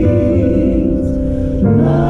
praise.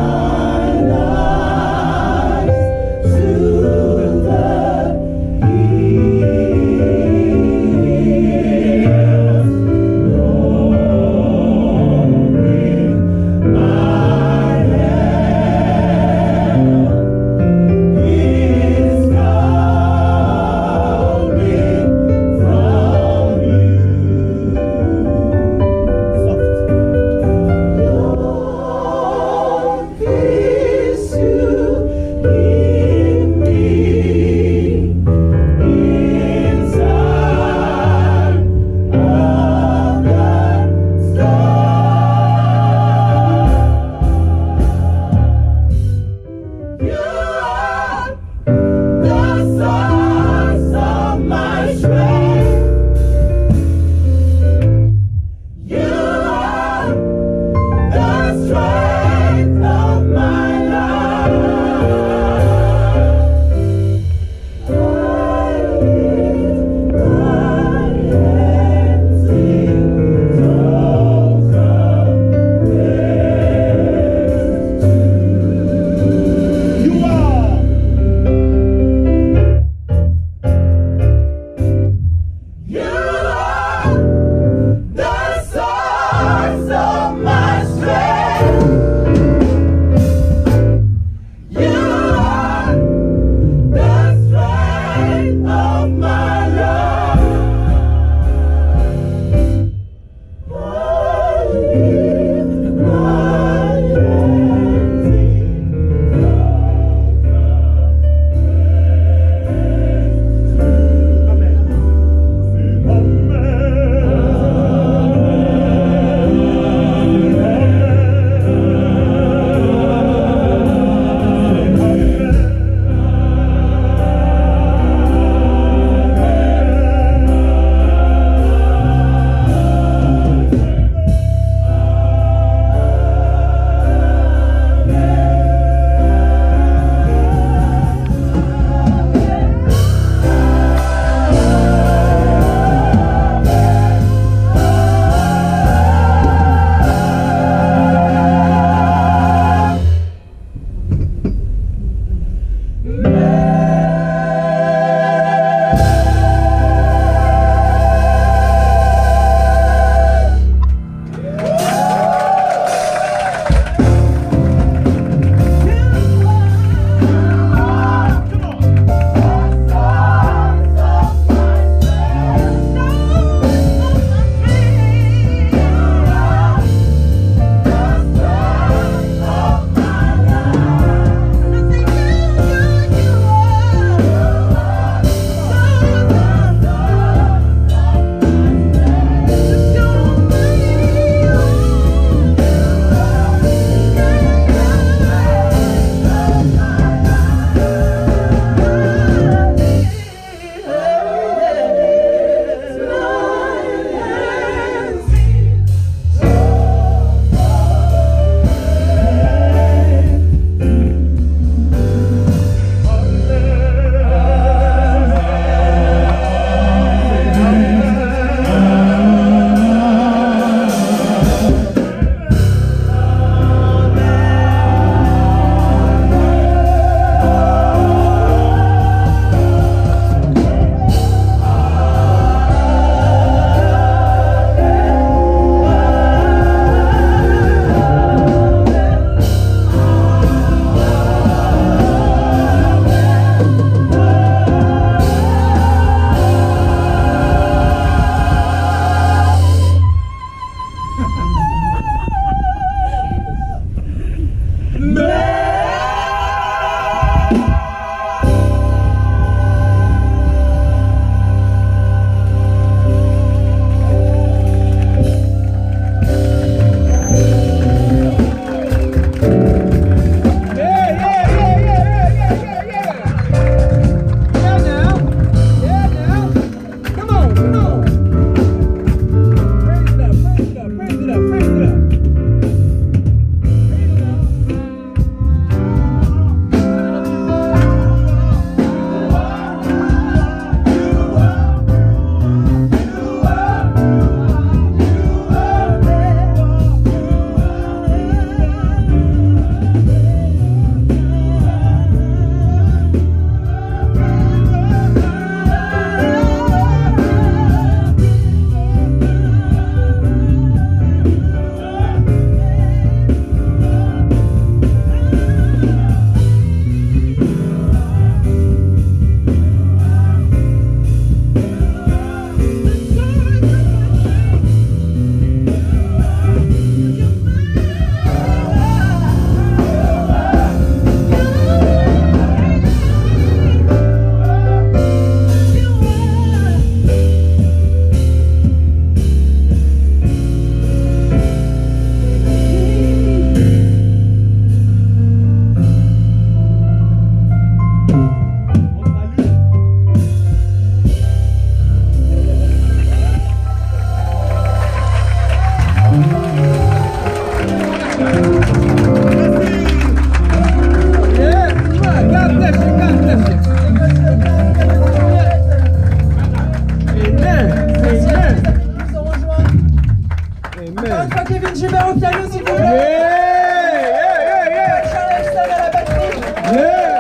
Kevin Gilbert au piano s'il vous plaît. Yeah, yeah, yeah, Charles à la batterie. yeah,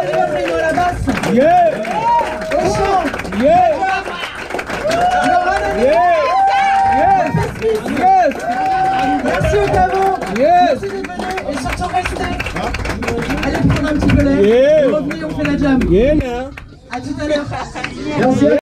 Sylvain à la basse. yeah, Au chant. yeah, yeah, yes, yes, Merci au yes. Merci d'être venu. Et surtout restez. Allez prendre un petit peu l'air. Yeah. Revenez, on fait la jam. Yeah. À tout à l'heure. Merci.